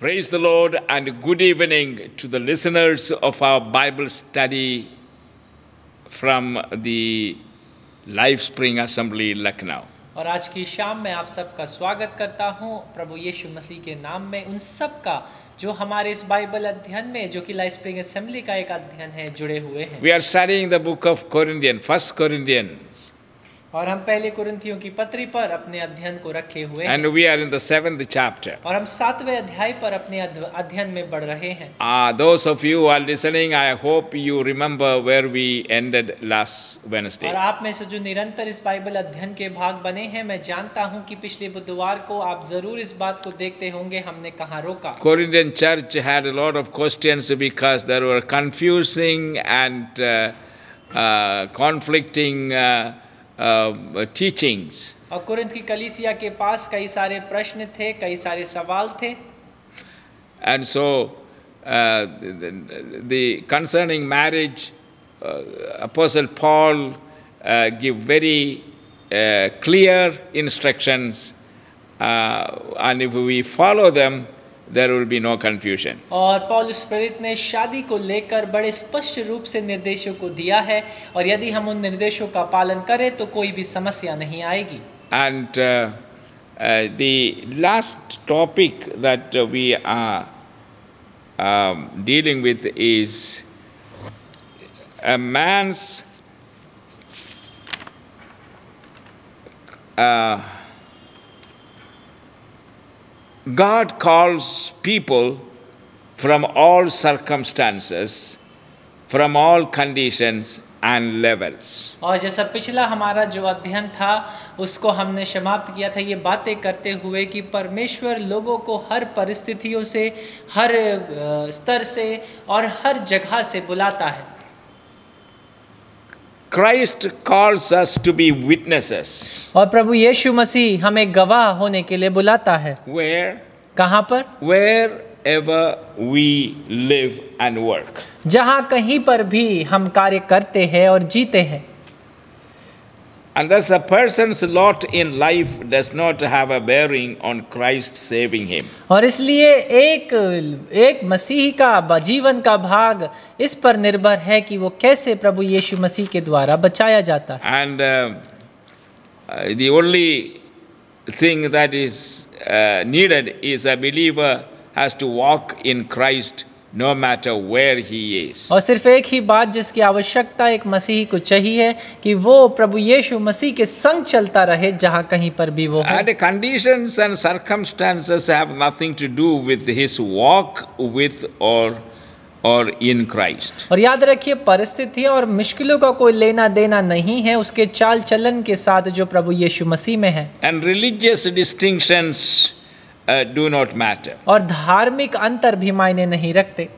Praise the Lord and good evening to the listeners of our Bible study from the Life Spring Assembly, Lucknow. और आज की शाम में आप सबका स्वागत करता हूँ प्रभु यीशु मसीह के नाम में उन सब का जो हमारे इस बाइबल अध्ययन में जो कि लाइफ स्प्रिंग असेंबली का एक अध्ययन है जुड़े हुए हैं We are studying the book of Corinthians, First Corinthians, और हम पहले कुरिंथियों की पत्री पर अपने अध्ययन को रखे हुए हैं। And we are in the seventh chapter और हम सातवें अध्याय पर अपने अध्ययन में बढ़ रहे हैं। आ those of you are listening I hope you remember where we ended last Wednesday और आप में से जो निरंतर इस बाइबल अध्ययन के भाग बने हैं मैं जानता हूँ कि पिछले बुधवार को आप ज़रूर इस बात को देखते होंगे हमने कहा रोका। Corinthian church had a lot of questions because there were confusing and conflicting teachings. और कुरिन्थ की कलीसिया के पास कई सारे प्रश्न थे कई सारे सवाल थे And so, uh, the, the concerning marriage, uh, Apostle Paul uh, give very uh, clear instructions, uh, and if we follow them, there will be no confusion. और पौलुस प्रेरित ने शादी को लेकर बड़े स्पष्ट रूप से निर्देशों को दिया है और यदि हम उन निर्देशों का पालन करें तो कोई भी समस्या नहीं आएगी And uh, uh, the last topic that uh, we are um, dealing with is a man's uh, God calls people from all circumstances, from all conditions and levels. और जैसा पिछला हमारा जो अध्ययन था उसको हमने समाप्त किया था ये बातें करते हुए कि परमेश्वर लोगों को हर परिस्थितियों से हर स्तर से और हर जगह से बुलाता है Christ calls us to be witnesses. और प्रभु यीशु मसीह हमें गवाह होने के लिए बुलाता है Where? कहाँ पर Wherever we live and work. जहाँ कहीं पर भी हम कार्य करते हैं और जीते हैं And thus, a person's lot in life does not have a bearing on Christ saving him. और इसलिए एक एक मसीही का जीवन का भाग इस पर निर्भर है कि वो कैसे प्रभु यीशु मसीह के द्वारा बचाया जाता है। And the only thing that is needed is a believer has to walk in Christ no matter where he is और सिर्फ़ एक ही बात जिसकी आवश्यकता एक मसीही को चाहिए कि वो प्रभु यीशु मसीह के संग चलता रहे जहाँ कहीं पर भी वो and conditions and circumstances have nothing to do with his walk with और और इन क्राइस्ट और याद रखिए परिस्थिति और मुश्किलों का कोई लेना देना नहीं है उसके चाल चलन के साथ जो प्रभु यीशु मसीह में है। And religious distinctions do not matter और धार्मिक अंतर भी मायने नहीं रखते।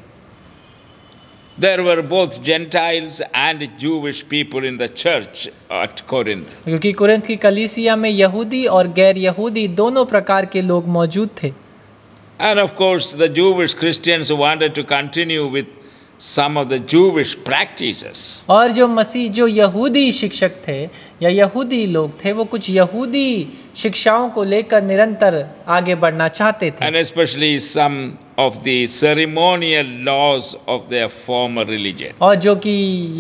There were both Gentiles and Jewish people in the church at Corinth. क्योंकि कुरिंथ की कलीसिया में यहूदी और गैर यहूदी दोनों प्रकार के लोग मौजूद थे। And of course, the Jewish Christians wanted to continue with some of the Jewish practices. और जो मसीह जो यहूदी शिक्षक थे या यहूदी लोग थे वो कुछ यहूदी शिक्षाओं को लेकर निरंतर आगे बढ़ना चाहते थे And especially some of the ceremonial laws of their former religion. और जो कि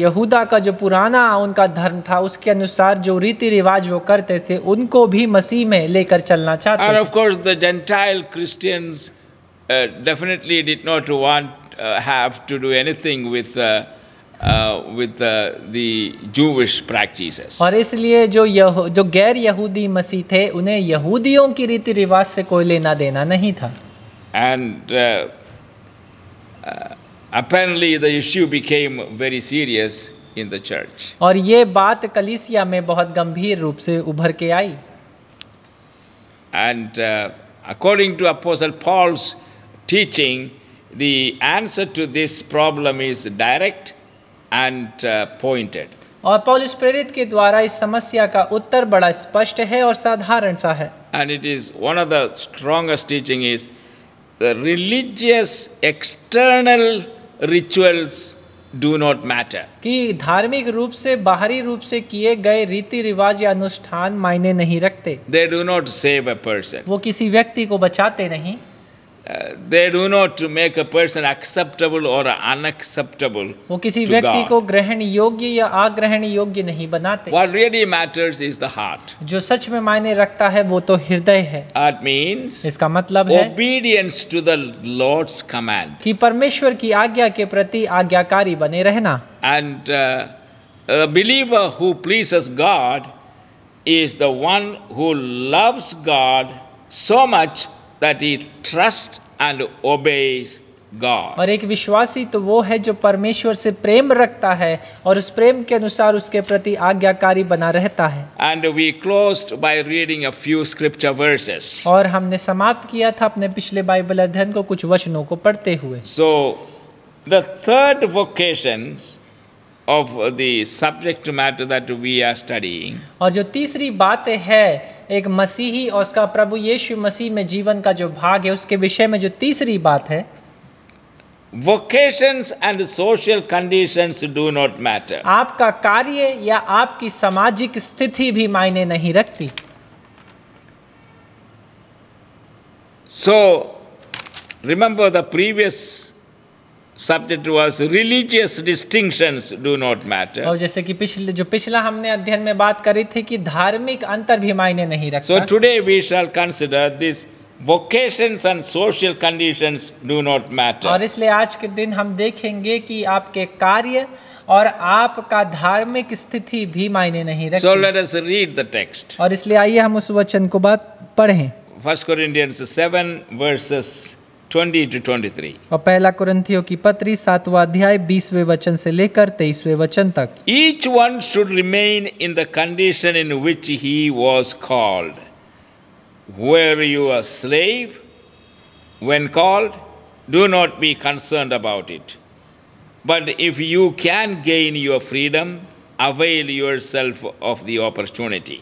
यहूदा का जो पुराना उनका धर्म था उसके अनुसार जो रीति रिवाज वो करते थे उनको भी मसीह में लेकर चलना चाहते And of course, the Gentile Christians uh, definitely did not want uh, have to do anything with uh, uh, with uh, the Jewish practices. और इसलिए जो यह जो गैर यहूदी मसीह थे उन्हें यहूदियों की रीति रिवाज से कोई लेना देना नहीं था And uh, uh, apparently, the issue became very serious in the church. और ये बात कलीसिया में बहुत गंभीर रूप से उभर के आई And uh, according to Apostle Paul's teaching, the answer to this problem is direct and uh, pointed. और पौलुस प्रेरित के द्वारा इस समस्या का उत्तर बड़ा स्पष्ट है और साधारण सा है And it is one of the strongest teaching is the religious external rituals do not matter. कि धार्मिक रूप से बाहरी रूप से किए गए रीति रिवाज या अनुष्ठान मायने नहीं रखते They do not save a person. वो किसी व्यक्ति को बचाते नहीं uh, they do not to make a person acceptable or unacceptable. वो किसी to व्यक्ति God. को ग्रहण योग्य या अग्रहण योग्य नहीं बनाते What really matters is the heart. जो सच में मायने रखता है वो तो हृदय है That means इसका मतलब है obedience to the Lord's command. कि परमेश्वर की आज्ञा के प्रति आज्ञाकारी बने रहना And uh, a believer who pleases God is the one who loves God so much that he trusts and obeys God. और एक विश्वासी तो वो है जो परमेश्वर से प्रेम रखता है और उस प्रेम के अनुसार उसके प्रति आज्ञाकारी बना रहता है। And we closed by reading और हमने समाप्त किया था अपने पिछले बाइबल अध्ययन को कुछ वचनों को पढ़ते हुए। So the third vocation of the subject matter that we are study और जो तीसरी बात है एक मसीही और उसका प्रभु यीशु मसीह में जीवन का जो भाग है उसके विषय में जो तीसरी बात है vocations and social conditions do not matter. आपका कार्य या आपकी सामाजिक स्थिति भी मायने नहीं रखती So, remember the previous subject was religious distinctions do not matter. और जैसे कि पिछले जो पिछला हमने अध्ययन में बात करी थी कि धार्मिक अंतर भी मायने नहीं So, रखता today we shall consider this vocations and social conditions do not matter. और इसलिए आज के दिन हम देखेंगे कि आपके कार्य और आपका धार्मिक स्थिति भी मायने नहीं So, रखती let us read the text. और इसलिए आइए हम उस वचन को बात पढ़ें 1 Corinthians 7 और पहला कुरंथियों की पत्री सातवा अध्याय बीसवें वचन से लेकर तेईसवें वचन तक। Each one should remain in the condition in which he was called where you are slave when called do not be concern about it but if you can gain your freedom avail your self of the opportunity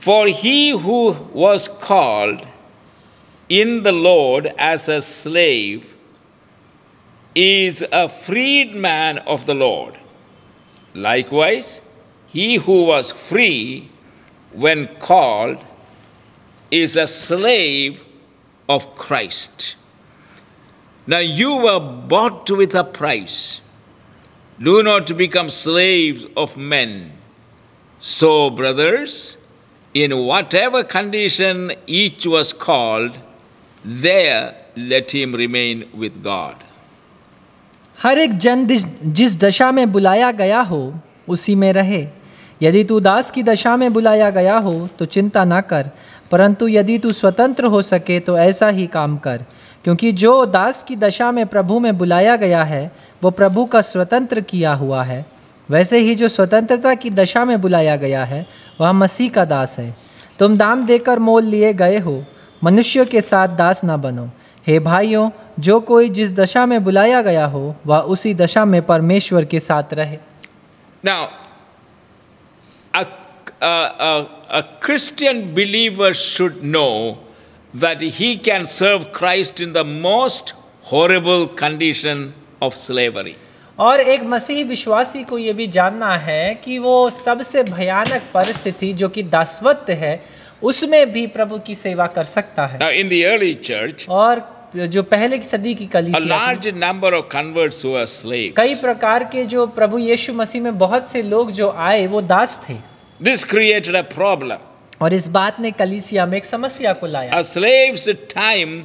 for he who was called in the Lord as a slave is a freedman of the Lord. Likewise, he who was free when called is a slave of Christ. Now you were bought with a price. Do not become slaves of men. So, brothers, in whatever condition each was called, there, let him remain with God. हर एक जन जिस दशा में बुलाया गया हो, उसी में रहे। यदि तू दास की दशा में बुलाया गया हो तो चिंता ना कर। परंतु यदि तू स्वतंत्र हो सके तो ऐसा ही काम कर। क्योंकि जो दास की दशा में प्रभु में बुलाया गया है, वो प्रभु का स्वतंत्र किया हुआ है। वैसे ही जो स्वतंत्रता की दशा में बुलाया गया है, वह मसीह का दास है। तुम दाम देकर मोल लिए गए हो मनुष्य के साथ दास ना बनो। हे भाइयों जो कोई जिस दशा में बुलाया गया हो वह उसी दशा में परमेश्वर के साथ रहे। Now a Christian believer should know that he can serve Christ in the most horrible condition of slavery और एक मसीही विश्वासी को यह भी जानना है कि वो सबसे भयानक परिस्थिति जो कि दासवत्व है उसमें भी प्रभु की सेवा कर सकता है। Now, in the early church, और जो पहले की सदी की कलीसिया large number of converts were slaves. कई प्रकार के जो प्रभु यीशु मसीह में बहुत से लोग जो आए वो दास थे। This created a problem. और इस बात ने कलीसिया में एक समस्या को लाया। Slave's time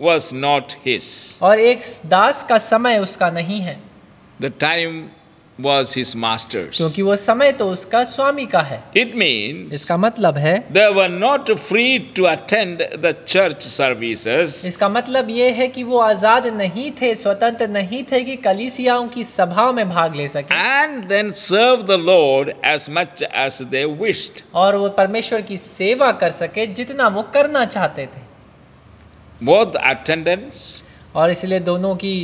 was not his, और एक दास का समय उसका नहीं है। The time was his master's. क्योंकि वो समय तो उसका स्वामी का है It means इसका मतलब है they were not free to attend the church services इसका मतलब ये है कि वो आज़ाद नहीं थे स्वतंत्र नहीं थे कि कलीसियाओं की सभाओं में भाग ले सके and then serve the Lord as much as they wished. और वो परमेश्वर की सेवा कर सके जितना वो करना चाहते थे Both attendance और इसलिए दोनों की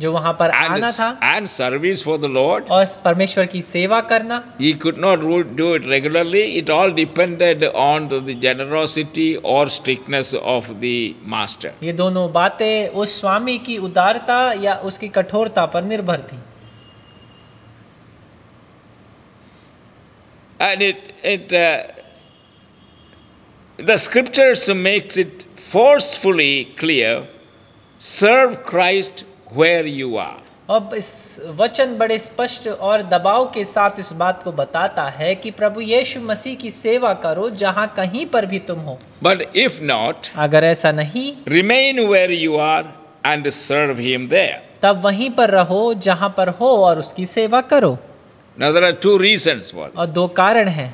जो वहाँ पर and, आना था। And service for the lord और परमेश्वर की सेवा करना। He could not do it regularly it all depended on the generosity और स्ट्रिक्टनेस ऑफ़ द मास्टर ये दोनों बातें उस स्वामी की उदारता या उसकी कठोरता पर निर्भर थी। And it it the scriptures makes it forcefully clear serve Christ where you are. अब इस वचन बड़े स्पष्ट और दबाव के साथ इस बात को बताता है कि प्रभु यीशु मसीह की सेवा करो जहाँ कहीं पर भी तुम हो। बट इफ़ नॉट अगर ऐसा नहीं remain where you are and serve him there तब वहीं पर रहो जहाँ पर हो और उसकी सेवा करो। आर टू रीजन और दो कारण हैं।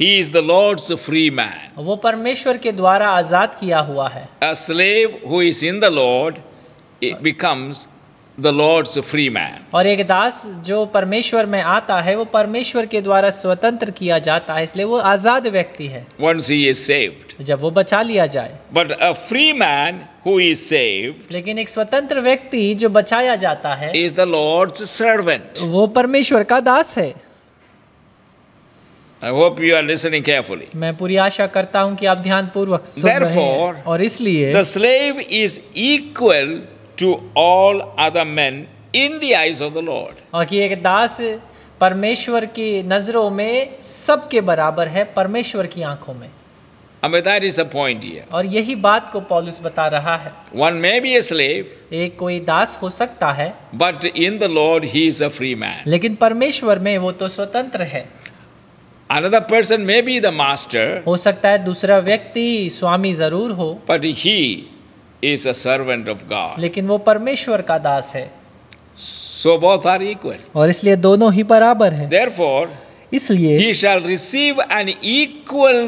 He is the Lord's free man वो परमेश्वर के द्वारा आज़ाद किया हुआ है। A slave who is in the Lord it becomes the Lord's free man. और एक दास जो परमेश्वर में आता है वो परमेश्वर के द्वारा स्वतंत्र किया जाता है इसलिए वो आज़ाद व्यक्ति है once he is saved. जब वो बचा लिया जाए But a free man who is saved लेकिन एक स्वतंत्र व्यक्ति जो बचाया जाता है is the Lord's servant. वो परमेश्वर का दास है I hope you are listening carefully. मैं पूरी आशा करता हूँ कि आप ध्यान पूर्वक सुन रहे हैं और इसलिए The slave is equal to all other men in the eyes of the Lord. और कि एक दास परमेश्वर की नज़रों में सबके बराबर है परमेश्वर की आँखों में I mean, that is the point here. और यही बात को पौलुस बता रहा है One may be a slave, एक कोई दास हो सकता है but in the Lord he is a free man. लेकिन परमेश्वर में वो तो स्वतंत्र है Another person may be the master, हो सकता है दूसरा व्यक्ति स्वामी ज़रूर हो but he is a servant of God. लेकिन वो परमेश्वर का दास है So both are equal. और इसलिए दोनों ही बराबर है Therefore, इसलिए he shall receive an equal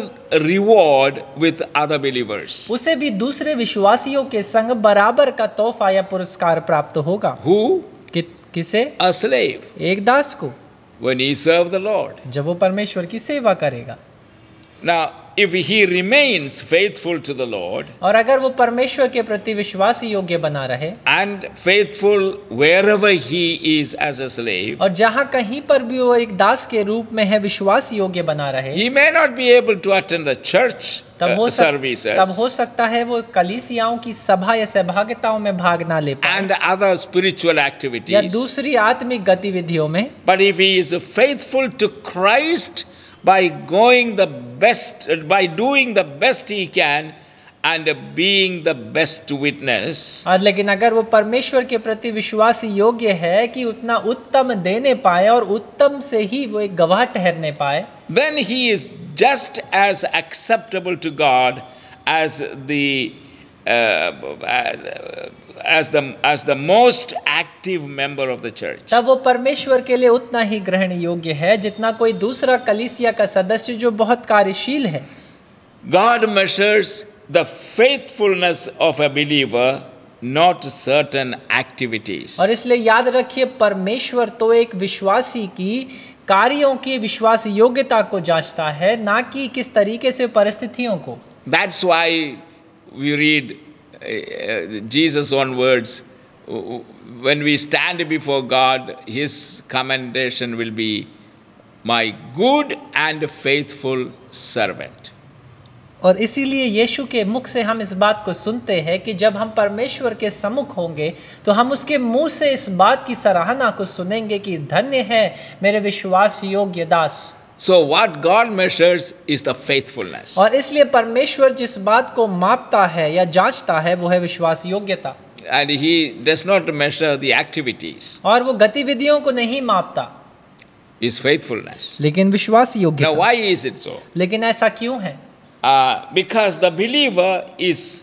reward with other believers. उसे भी दूसरे विश्वासियों के संग बराबर का तोहफा या पुरस्कार प्राप्त होगा Who? कि, किसे A slave. एक दास को When he served the Lord. जब वो परमेश्वर की सेवा करेगा Now, if he remains faithful to the Lord और अगर वो परमेश्वर के प्रति विश्वासी योग्य बना रहे and faithful wherever he is as a slave, और जहाँ कहीं पर भी वो एक दास के रूप में है विश्वास योग्य बना रहे he may not be able to attend the church तब uh, हो सक, तब हो सकता है वो कलीसियाओं की सभा या सहभागिताओं में भाग ना ले पाए and other spiritual या दूसरी आत्मिक गतिविधियों में But if he is faithful to Christ by going the best, by doing the best he can and being the best witness, और लेकिन अगर वो परमेश्वर के प्रति विश्वासी योग्य है कि उतना उत्तम देने पाए और उत्तम से ही वो एक गवाह ठहरने पाए then he is just as acceptable to God as the uh, uh, as the as the most active member of the church. तब वो परमेश्वर के लिए उतना ही ग्रहण योग्य है जितना कोई दूसरा कलीसिया का सदस्य जो बहुत कार्यशील है God measures the faithfulness of a believer, not certain activities. और इसलिए याद रखिए परमेश्वर तो एक विश्वासी की कार्यों की विश्वास योग्यता को जांचता है ना कि किस तरीके से परिस्थितियों को That's why we read uh, uh, Uh, Jesus' own words, when we stand before God, his commendation will be, my good and faithful servant. और इसीलिए यीशु के मुख से हम इस बात को सुनते हैं कि जब हम परमेश्वर के सम्मुख होंगे तो हम उसके मुँह से इस बात की सराहना को सुनेंगे कि धन्य है मेरे विश्वास योग्य दास So, what God measures is the faithfulness. और इसलिए परमेश्वर जिस बात को मापता है या जांचता है वो है विश्वास योग्यता And He does not measure the activities, और वो गतिविधियों को नहीं मापता His faithfulness. लेकिन विश्वास Now, योग्यता why is it so? लेकिन ऐसा क्यों है Uh, because the believer is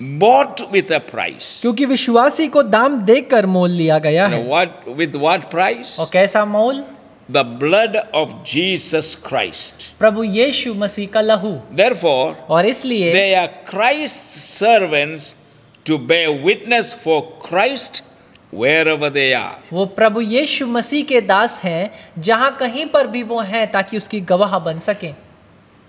bought with a price. क्योंकि विश्वासी को दाम देकर मोल लिया गया Now, है what with what price? और कैसा मोल The blood of Jesus Christ. प्रभु यीशु मसीह का लहू Therefore, और इसलिए they are Christ's servants to bear witness for Christ wherever they are. वो प्रभु यीशु मसीह के दास हैं जहाँ कहीं पर भी वो हैं ताकि उसकी गवाह बन सके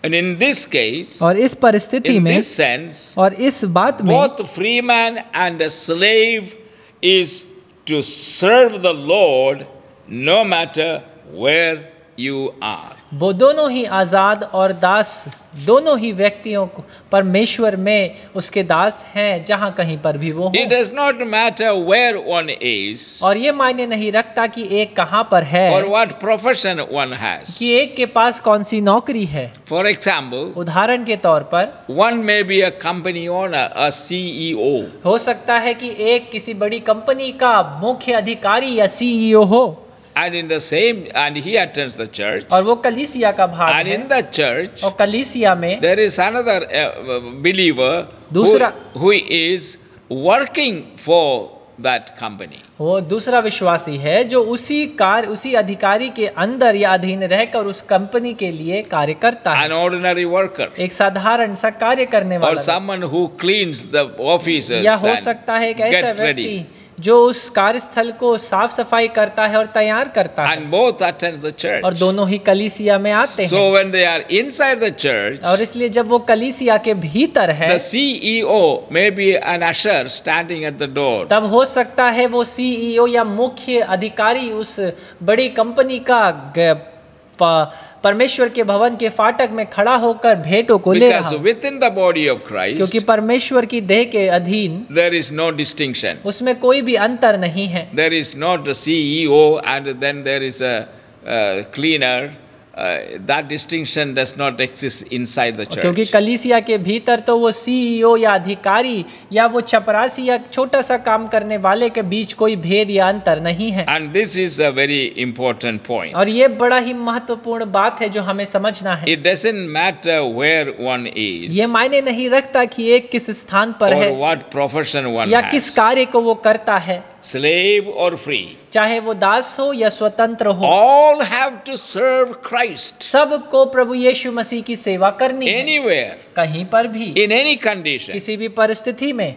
And in this case, और इस परिस्थिति in में this sense, और इस बात में both free man and a slave is to serve the Lord no matter where you are. वो दोनों ही आज़ाद और दास दोनों ही व्यक्तियों को परमेश्वर में उसके दास हैं जहाँ कहीं पर भी वो It does not matter where one is और ये मायने नहीं रखता कि एक कहाँ पर है। or what profession one has. कि एक के पास कौन सी नौकरी है। For example, उदाहरण के तौर पर one may be a company owner, a CEO, हो सकता है कि एक किसी बड़ी कंपनी का मुख्य अधिकारी या सीईओ हो। And in the same, and he attends the church. और वो कलीसिया का भाग And है in the church, और कलीसिया में there is another uh, believer who, दूसरा- who is working for that company. वो दूसरा विश्वासी है जो उसी कार उसी अधिकारी के अंदर या अधीन रहकर उस कंपनी के लिए कार्य करता है An ordinary worker. एक साधारण सा कार्य करने Or वाला someone who cleans the offices या हो सकता है एक ऐसा. व्यक्ति जो उस कार्यस्थल को साफ़ सफ़ाई करता है और तैयार करता है And both attend the church. और दोनों ही कलीसिया में आते हैं So when they are inside the church, और इसलिए जब वो कलीसिया के भीतर है the CEO may be an usher standing at the door. तब हो सकता है वो सीईओ या मुख्य अधिकारी उस बड़ी कंपनी का परमेश्वर के भवन के फाटक में खड़ा होकर भेंटो को बॉडी ऑफ़ क्राइस्ट क्योंकि परमेश्वर की देह के अधीन देर इज़ नो डिस्टिंक्शन उसमें कोई भी अंतर नहीं है। There is not CEO and then there is a cleaner that distinction does not exist inside the church क्योंकि कलीसिया के भीतर तो वो सीईओ या अधिकारी या वो चपरासी या छोटा सा काम करने वाले के बीच कोई भेद या अंतर नहीं है। And this is a very important point और ये बड़ा ही महत्वपूर्ण बात है जो हमें समझना है। It doesn't matter where one is ये मायने नहीं रखता कि एक किस स्थान पर है व्हाट प्रोफेशन वन या किस कार्य को वो करता है। स्लेव और फ्री चाहे वो दास हो या स्वतंत्र हो all have to serve Christ सबको प्रभु यीशु मसीह की सेवा करनी एनी वे कहीं पर भी। इन एनी कंडीशन किसी भी परिस्थिति में।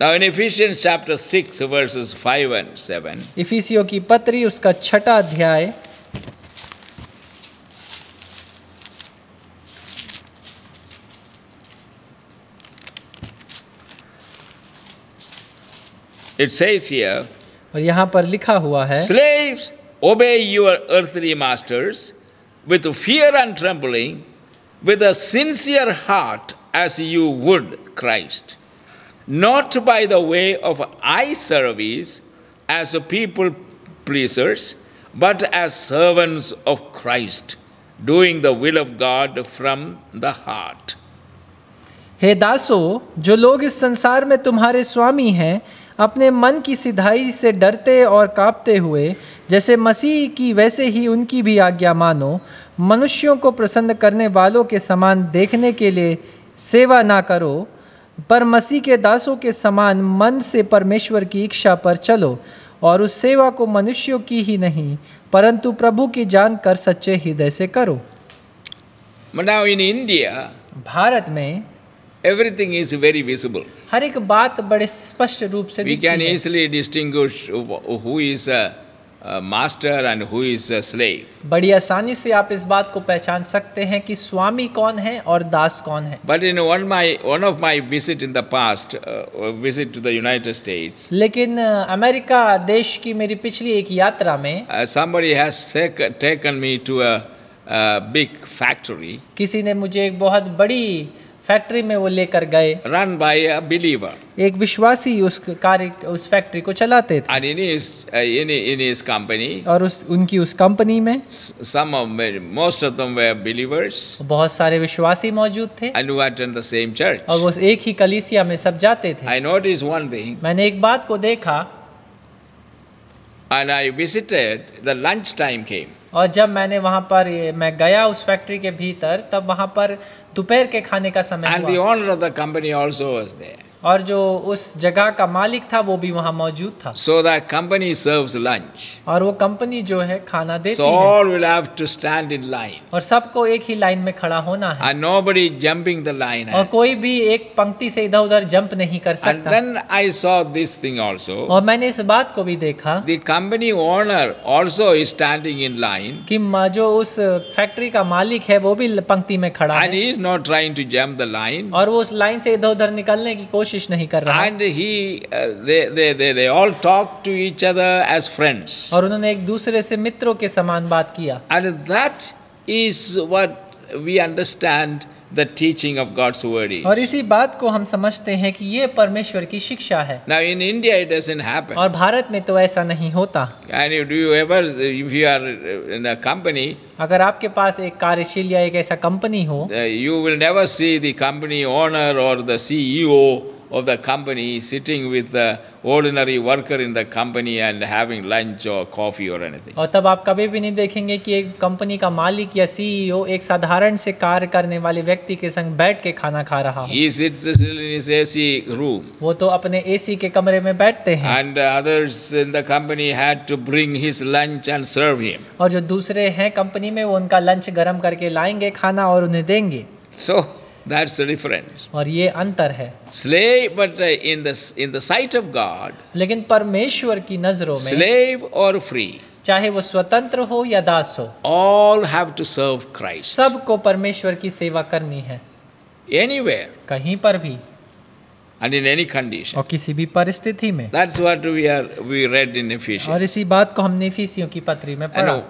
Now in Ephesians chapter 6 verses 5 and 7 Ephesians की पत्री उसका छठा अध्याय। इट सेज और यहाँ पर लिखा हुआ है slaves obey your earthly masters with fear and trembling with a sincere heart as you would Christ not by the way of eye service as a people pleasers but as servants of Christ doing the will of God from the heart हे दासो जो लोग इस संसार में तुम्हारे स्वामी हैं अपने मन की सिधाई से डरते और कांपते हुए जैसे मसीह की वैसे ही उनकी भी आज्ञा मानो मनुष्यों को प्रसन्न करने वालों के समान देखने के लिए सेवा ना करो पर मसीह के दासों के समान मन से परमेश्वर की इच्छा पर चलो और उस सेवा को मनुष्यों की ही नहीं परंतु प्रभु की जान कर सच्चे हृदय से करो। But now in India, Bharat में everything is very visible. हर एक बात बड़े स्पष्ट रूप से We can easily distinguish who is a, and who is a slave. बड़ी आसानी से आप इस बात को पहचान सकते हैं कि स्वामी कौन है और दास कौन है But in one my one of my visit in the past, uh, a visit to the United States, लेकिन अ, अमेरिका देश की मेरी पिछली एक यात्रा में uh, somebody has taken, taken me to a, a big factory किसी ने मुझे एक बहुत बड़ी फैक्ट्री में वो लेकर गए। रन बाय अ एक विश्वासी उस कार्य उस फैक्ट्री को चलाते थे। इस कंपनी और उस उनकी उस कंपनी में some most of the believers बहुत सारे विश्वासी मौजूद थे। द सेम चर्च और वो एक ही कलीसिया में सब जाते थे। I note is one thing मैंने एक बात को देखा। And I visited the lunch time came और जब मैंने वहाँ पर मैं गया उस फैक्ट्री के भीतर तब वहाँ पर दोपहर के खाने का समय एंड और जो उस जगह का मालिक था वो भी वहाँ मौजूद था। So that company serve lunch और वो कंपनी जो है खाना देती so है टू स्टैंड इन लाइन और सबको एक ही लाइन में खड़ा होना है। And nobody jumping the line और कोई भी एक पंक्ति से इधर-उधर जंप नहीं कर सकता। Then I saw this thing और मैंने इस बात को भी देखा the company owner also standing in line की जो उस फैक्ट्री का मालिक है वो भी पंक्ति में खड़ा है। Is not trying to jump the line और वो उस लाइन से इधर-उधर निकलने की कोशिश कोशिश नहीं कर रहा। And he they they they all talk to each other as friends और उन्होंने एक दूसरे से मित्रों के समान बात किया। And that is what we understand the teaching of God's word और इसी बात को हम समझते हैं कि ये परमेश्वर की शिक्षा है। Now in India it doesn't happen और भारत में तो ऐसा नहीं होता। And you do ever if you are in a company अगर आपके पास एक कार्यशील या एक ऐसा कंपनी हो you will never see the company owner और the CEO of the company sitting with the ordinary worker in the company and having lunch or coffee or anything. और तब आप कभी भी नहीं देखेंगे कि एक कंपनी का मालिक या सीईओ एक साधारण से कार्य करने वाले व्यक्ति के संग बैठ के खाना खा रहा हो He sits still in his AC room. वो तो अपने एसी के कमरे में बैठते हैं And others in the company had to bring his lunch and serve him. और जो दूसरे हैं कंपनी में वो उनका लंच गरम करके लाएँगे खाना और उन्हें देंगे So that's the difference. और ये अंतर है Slave, but uh, in the in the sight of God, लेकिन परमेश्वर की नज़रों में slave or free, चाहे वो स्वतंत्र हो या दास हो all have to serve Christ. सबको परमेश्वर की सेवा करनी है Anywhere कहीं पर भी and in any condition. और किसी भी परिस्थिति में That's what we are we read in Ephesians. और इसी बात को हमने फीसियों की पत्री में पढ़ा uh,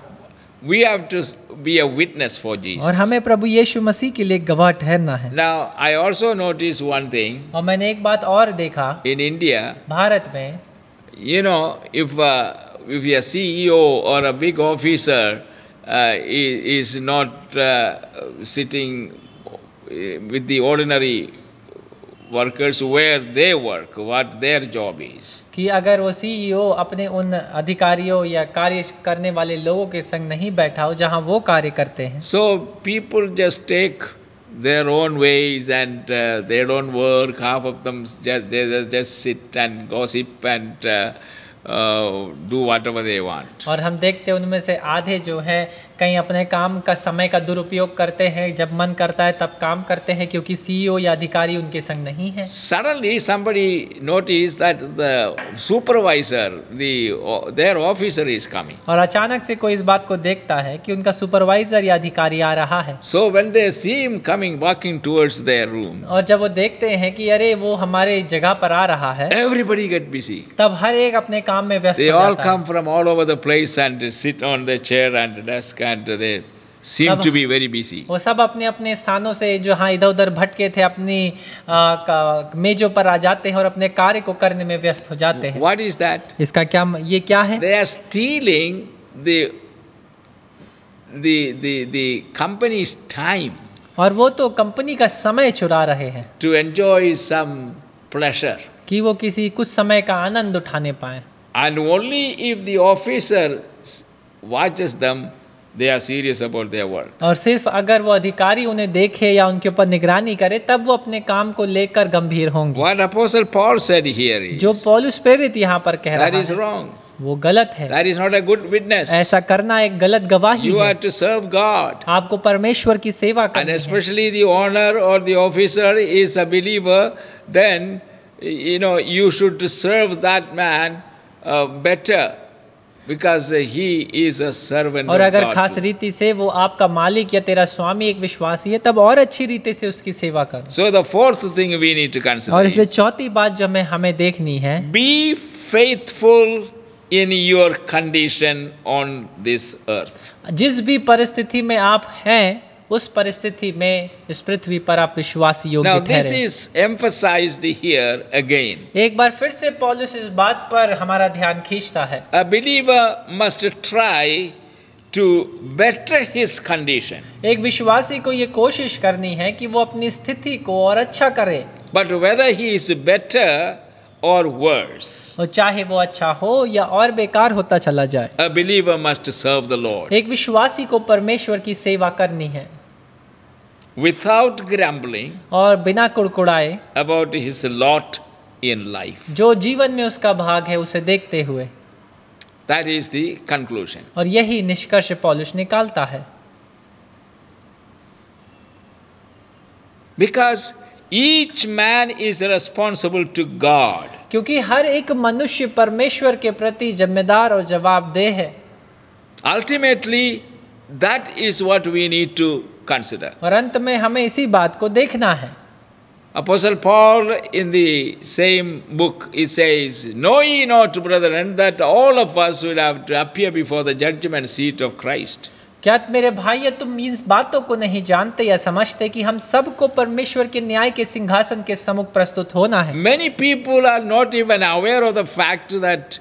we have to be a witness for Jesus. और हमें प्रभु यीशु मसीह के लिए गवाह ठहरना है Now, I also noticed one thing और मैंने एक बात और देखा in India. भारत में You know, if uh, if a CEO or a big officer uh, is, not uh, sitting with the ordinary workers where they work, what their job is. कि अगर वो सीईओ अपने उन अधिकारियों या कार्य करने वाले लोगों के संग नहीं बैठा हो जहाँ वो कार्य करते हैं। So people just take their own ways and they don't work half of them just just sit and gossip and do whatever they want और हम देखते हैं उनमें से आधे जो हैं कहीं अपने काम का समय का दुरुपयोग करते हैं जब मन करता है तब काम करते हैं क्योंकि सीईओ या अधिकारी उनके संग नहीं है। Suddenly somebody notice that the officer is coming और अचानक से कोई इस बात को देखता है कि उनका सुपरवाइजर या अधिकारी आ रहा है। So when they seem coming walking towards their room और जब वो देखते हैं कि अरे वो हमारे जगह पर आ रहा है एवरीबडी गेट बिज़ी तब हर एक अपने काम में व्यस्त all come from all over the place and sit on the chair and desk and they seem to be very busy. वो सब अपने अपने स्थानों से जो हाँ इधर उधर भटके थे अपनी मेजों पर आ जाते हैं और अपने कार्य को करने में व्यस्त हो जाते हैं What is that? इसका क्या ये क्या है They are stealing the the the, the company's time और वो तो कंपनी का समय चुरा रहे हैं to enjoy some pleasure. कि वो किसी कुछ समय का आनंद उठाने पाए And only if the officer watches them, they are serious about their work और सिर्फ़ अगर वो अधिकारी उन्हें देखे या उनके ऊपर निगरानी करे तब वो अपने काम को लेकर गंभीर होंगे। What apostle Paul said here is जो पॉलस प्रेरित यहाँ पर कह रहा है दैट इज़ रॉन्ग वो गलत है। That is not a good witness ऐसा करना एक गलत गवाही है। You have to serve God आपको परमेश्वर की सेवा करनी है। स्पेशली द ओनर और the officer is a believer then you know you should serve that man better Because he is a servant और अगर खास रीति से वो आपका मालिक या तेरा स्वामी एक विश्वासी है तब और अच्छी रीति से उसकी सेवा कर। So the fourth thing we need to consider और इसलिए चौथी बात जो हमें हमें देखनी है be faithful in your condition on this earth जिस भी परिस्थिति में आप हैं उस परिस्थिति में इस पृथ्वी पर आप विश्वास योग्य ठहरे। is emphasized here again. एक बार फिर से पॉलुस इस बात पर हमारा ध्यान खींचता है। A believer must try to better his condition. एक विश्वासी को ये कोशिश करनी है कि वो अपनी स्थिति को और अच्छा करे। But whether he is better or worse, और चाहे वो अच्छा हो या और बेकार होता चला जाए। a believer must serve the Lord. एक विश्वासी को परमेश्वर की सेवा करनी है। Without grumbling और बिना कुड़कुड़ाए about his lot in life. जो जीवन में उसका भाग है उसे देखते हुए That is the conclusion. और यही निष्कर्ष पॉलुस निकालता है Because each man is responsible to God. क्योंकि हर एक मनुष्य परमेश्वर के प्रति जिम्मेदार और जवाबदेह है Ultimately, that is what we need to consider. और अंत में हमें इसी बात को देखना है Apostle Paul, in the same book, he says, Know ye not, brethren, that all of us will have to appear before the judgment seat of Christ. क्या मेरे भाई तुम इन बातों को नहीं जानते या समझते कि हम सबको परमेश्वर के न्याय के सिंहासन के सम्मुख प्रस्तुत होना है Many people are not even aware of the fact that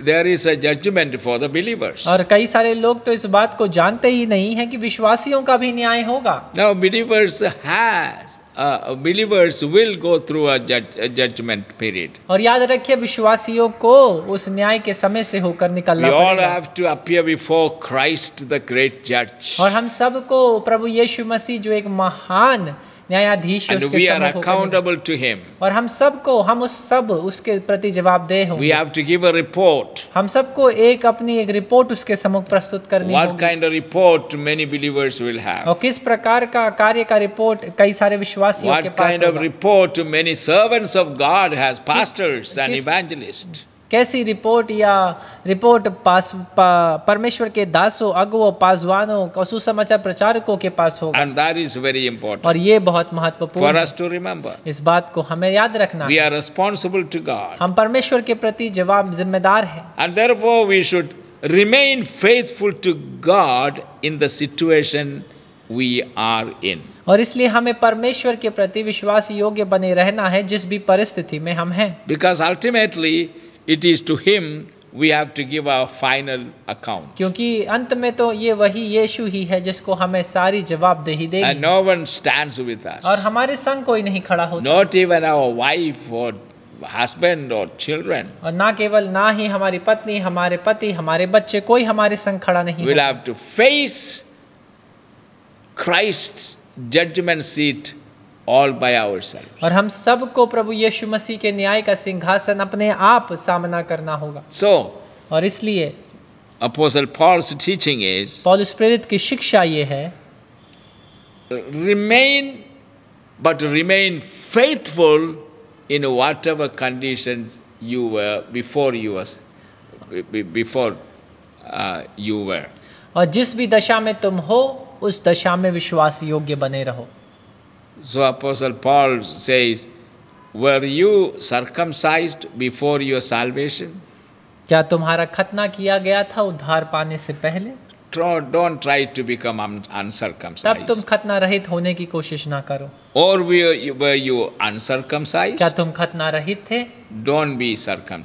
there is a judgment for the believers. और कई सारे लोग तो इस बात को जानते ही नहीं है कि विश्वासियों का भी न्याय होगा Now, believers has, uh, believers will go through a, judge, a judgment period. और याद रखिए विश्वासियों को उस न्याय के समय से होकर We निकलना all पड़ेगा have to appear before Christ, the great judge. और हम सबको प्रभु यीशु मसीह जो एक महान न्यायाधीश And उसके we are accountable to Him. और हम सबको हम उस सब उसके प्रति जवाबदेह होंगे We have to give a report. हम सबको एक अपनी एक रिपोर्ट उसके सम्मुख प्रस्तुत करनी What kind of report many believers will have? और किस प्रकार का कार्य का रिपोर्ट कई सारे विश्वासियों के पास What kind of report many servants of God has, pastors and evangelists? कैसी रिपोर्ट या रिपोर्ट पास पा, परमेश्वर के दासों अगुओं पासवानों और सुसमाचार प्रचारकों के पास होगा And that is very important और ये बहुत महत्वपूर्ण है us to remember. इस बात को हमें याद रखना है are responsible to God. हम परमेश्वर के प्रति जवाब जिम्मेदार हैं And therefore, we should remain faithful to God in the situation we are in. और इसलिए हमें परमेश्वर के प्रति विश्वास योग्य बने रहना है जिस भी परिस्थिति में हम हैं because ultimately, it is to him we have to give our final account क्योंकि अंत में तो ये वही यीशु ही है जिसको हमें सारी जवाबदेही दे no one stands with us और हमारे संग कोई नहीं खड़ा होता। नॉट इवन आवर वाइफ और हस्बैंड और चिल्ड्रन और ना केवल ना ही हमारी पत्नी हमारे पति हमारे बच्चे कोई हमारे संग खड़ा नहीं will have to face Christ judgment seat all by our self और हम सबको प्रभु यीशु मसीह के न्याय का सिंहासन अपने आप सामना करना होगा। सो so, और इसलिए अपोसल पॉल्स टीचिंग इज़ पॉलस प्रेरित की शिक्षा ये है remain but remain faithful in whatever condition you before you were before you were और जिस भी दशा में तुम हो उस दशा में विश्वास योग्य बने रहो। So Apostle Paul says, Were you circumcised before your salvation? क्या तुम्हारा खतना किया गया था उद्धार पाने से पहले? डोंट ट्राई टू बिकम तब तुम खतना रहित होने की कोशिश ना करो। और क्या तुम खतना रहित थे? डोंट बी सरकम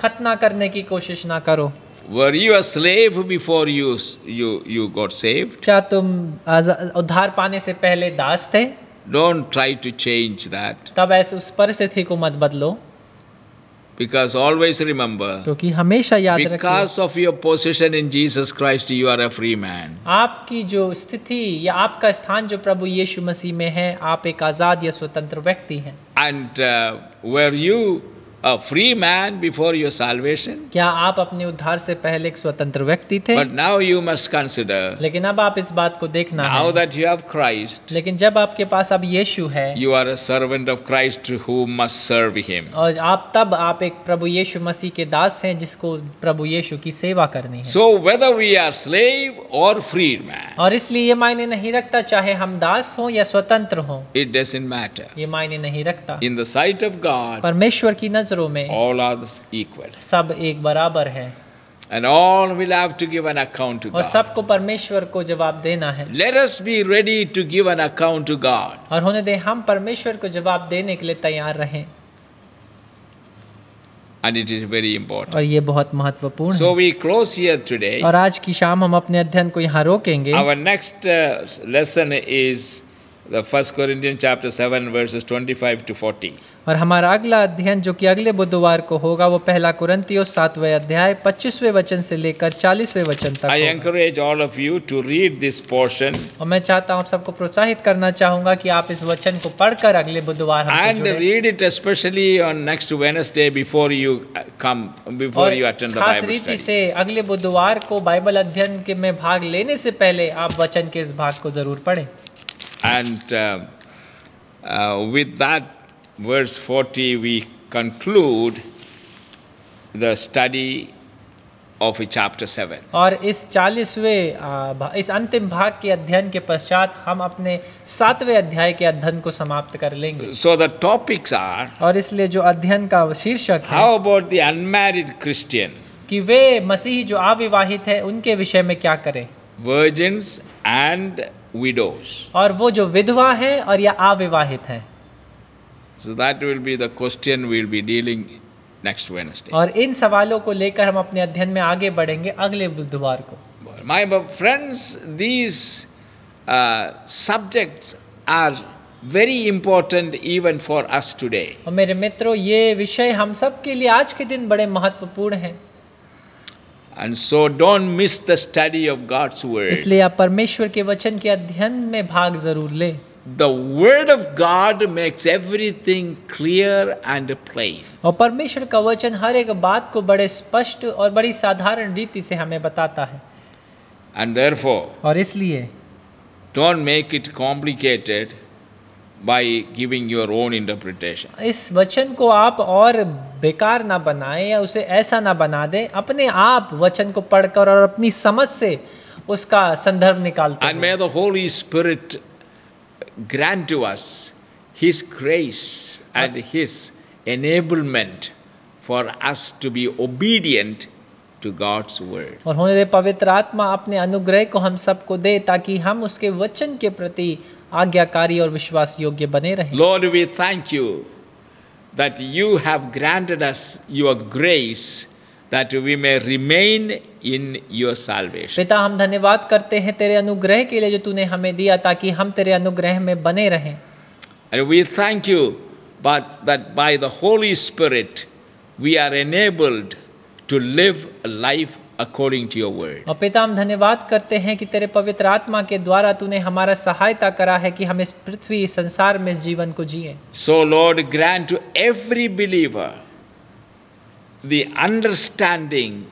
खतना करने की कोशिश ना करो। Were you a slave before you you you got क्या तुम उधार पाने से पहले दास थे? Don't try to change that तब ऐसे उस परिस्थिति को मत बदलो because always remember क्योंकि हमेशा याद रखिए because of your position in Jesus Christ you are a free man. आपकी जो स्थिति या आपका स्थान जो प्रभु यीशु मसीह में है आप एक आज़ाद या स्वतंत्र व्यक्ति हैं And uh, where you a free man before your salvation? क्या आप अपने उद्धार से पहले एक स्वतंत्र व्यक्ति थे But now you must consider लेकिन अब आप इस बात को देखना now है that you have Christ, लेकिन जब आपके पास अब यीशु है you are a servant of Christ who must serve him. और आप तब आप एक प्रभु यीशु मसीह के दास हैं जिसको प्रभु यीशु की सेवा करनी है So whether we are slave or free man, और इसलिए ये मायने नहीं रखता चाहे हम दास हों या स्वतंत्र हों it doesn't matter. ये मायने नहीं रखता In the sight of God, परमेश्वर की नज़रों में all are equal. सब एक बराबर है And all will have to give an account to God. और सबको परमेश्वर को जवाब देना है Let us be ready to give an account to God. और होने दे हम परमेश्वर को जवाब देने के लिए तैयार रहें And it is very important. और ये बहुत महत्वपूर्ण So है we close here today. और आज की शाम हम अपने अध्ययन को यहाँ रोकेंगे Our next uh, lesson is the First Corinthians chapter 7 verses 25 to 40. और हमारा अगला अध्ययन जो कि अगले बुधवार को होगा वो पहला कुरंतियों सातवें अध्याय पच्चीसवें वचन से लेकर चालीसवें वचन तक I होगा। encourage all of you to read this portion और मैं चाहता हूँ आप सबको प्रोत्साहित करना चाहूँगा कि आप इस वचन को पढ़कर अगले बुधवार हमसे जुड़ें। it especially on next Wednesday before you uh, come before you और attend the खास Bible रीति study. से अगले बुधवार को बाइबल अध्ययन के में भाग लेने से पहले आप वचन के इस भाग को ज़रूर पढ़ें And uh, uh, with that verse 40 we conclude the study of chapter 7. और इस चालीसवें आ, भा- इस अंतिम भाग के अध्ययन के पश्चात हम अपने सातवें अध्याय के अध्ययन को समाप्त कर लेंगे So the topics are और इसलिए जो अध्ययन का शीर्षक है how about the unmarried Christian? कि वे मसीही जो अविवाहित है उनके विषय में क्या करें virgins and widows. और वो जो विधवा है और या अविवाहित है So that will be the question we'll be dealing next Wednesday. और इन सवालों को लेकर हम अपने अध्ययन में आगे बढ़ेंगे अगले बुधवार को My friends, these uh, subjects are very important even for us today. और मेरे मित्रों ये विषय हम सब के लिए आज के दिन बड़े महत्वपूर्ण हैं And so don't miss the study of God's Word. इसलिए आप परमेश्वर के वचन के अध्ययन में भाग ज़रूर लें The Word of God makes everything clear and plain. और परमेश्वर का वचन हर एक बात को बड़े स्पष्ट और बड़ी साधारण रीति से हमें बताता है And therefore, और इसलिए don't make it complicated by giving your own interpretation. इस वचन को आप और बेकार ना बनाएँ या उसे ऐसा ना बना दें अपने आप वचन को पढ़कर और अपनी समझ से उसका संदर्भ निकालते And may the Holy Spirit grant to us His grace and His enablement for us to be obedient to God's Word. और होने दे पवित्र आत्मा अपने अनुग्रह को हम सबको दे ताकि हम उसके वचन के प्रति आज्ञाकारी और विश्वास योग्य बने रहे। Lord we thank you that you have granted us your grace that we may remain in your salvation पिता हम धन्यवाद करते हैं तेरे अनुग्रह के लिए जो तूने हमें दिया ताकि हम तेरे अनुग्रह में बने रहें। And we thank you but that by the Holy Spirit we are enabled to live life according to your word. और पिता हम धन्यवाद करते हैं कि तेरे पवित्र आत्मा के द्वारा तूने हमारा सहायता करा है कि हम इस पृथ्वी संसार में इस जीवन को जिए so Lord grant to every believer the understanding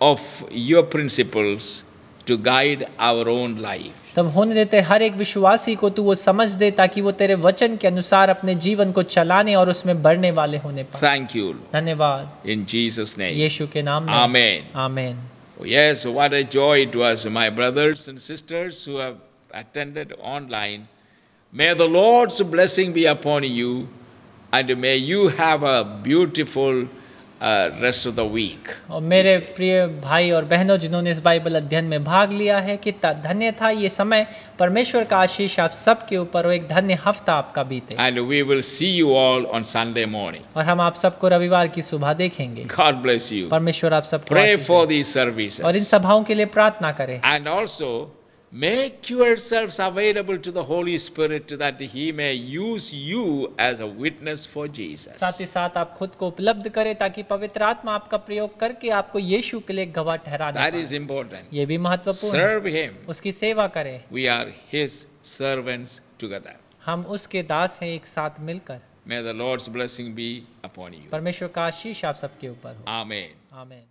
of your principles to guide our own life तब होने देते हर एक विश्वासी को तू वो समझ दे ताकि वो तेरे वचन के अनुसार अपने जीवन को चलाने और उसमें बढ़ने वाले होने थैंक यू धन्यवाद। इन जीसस ने यीशु के नाम में। Amen amen yes what a joy it was my brothers and sisters who have attended online may the Lord's blessing be upon you and may you have a beautiful rest of the week. और मेरे प्रिय भाई और बहनों जिन्होंने इस Bible अध्ययन में भाग लिया है कि धन्य था ये समय परमेश्वर का आशीष आप सबके ऊपर हो एक धन्य हफ़्ता आपका बीते And we will see you all on Sunday morning. और हम आप सबको रविवार की सुबह देखेंगे God bless you. परमेश्वर आप सबको Pray Ashish for they. these और इन. सभाओं के लिए प्रार्थना करें And also, make yourselves available to the Holy Spirit that He may use you as a witness for Jesus. साथ ही साथ आप खुद को उपलब्ध करें ताकि पवित्र आत्मा आपका प्रयोग करके आपको यीशु के लिए गवाह ठहरा दे That is important. ये भी महत्वपूर्ण है Serve Him. उसकी सेवा करें We are His servants together. हम उसके दास हैं एक साथ मिलकर May the Lord's blessing be upon you. परमेश्वर का आशीष आप सबके ऊपर हो Amen. आमेन